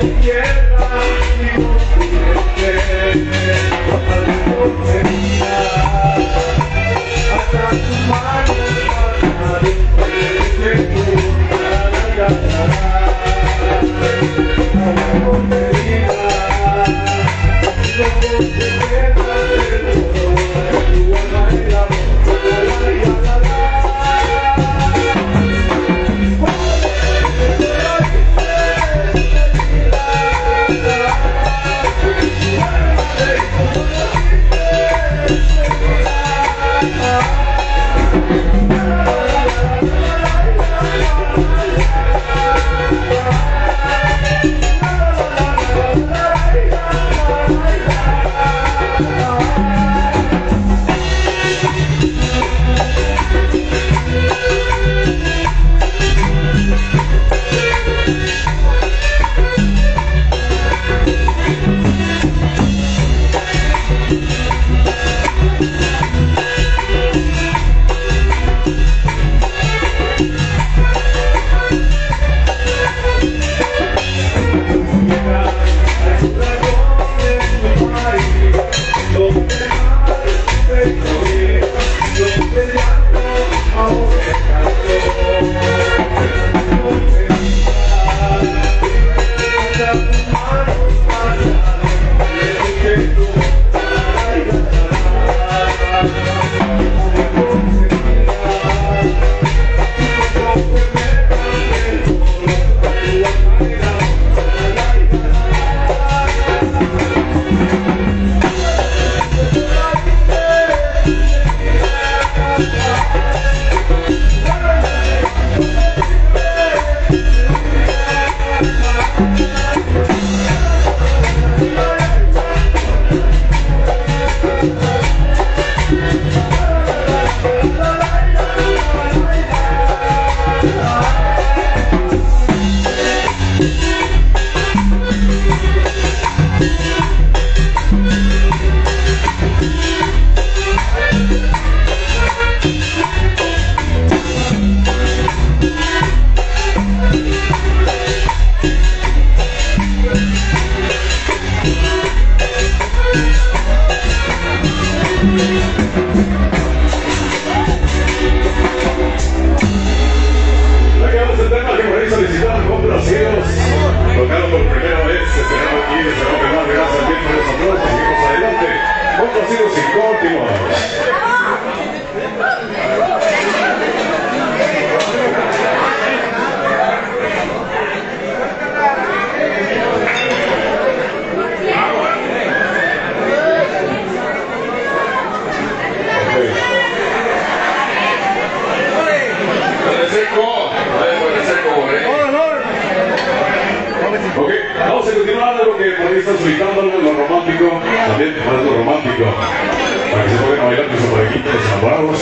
yeah. Acabamos el tema que por ahí solicitaron con los cielos. Tocaron por primera vez, esperamos aquí, esperamos que más gracias bien por los aplausos. Seguimos adelante. Con los y continuamos. explicando algo de lo romántico, también algo romántico, para que se puedan bailar con su parejitos los enamorados.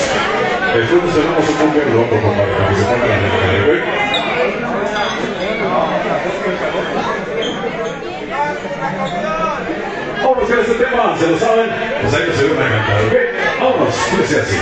Después nos tenemos un póker loco para que se pongan la gente de Vámonos con este tema, se lo saben, pues hay que subir una cantada, ¿ok? Vámonos, pues así.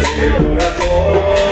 el corazón.